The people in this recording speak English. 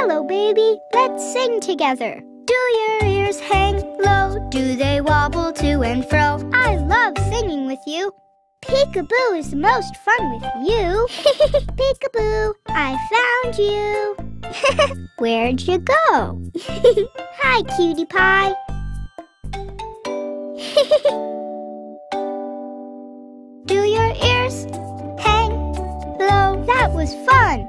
Hello, baby. Let's sing together. Do your ears hang low? Do they wobble to and fro? I love singing with you. Peekaboo is the most fun with you. Peekaboo, I found you. Where'd you go? Hi, cutie pie. Do your ears hang low? That was fun.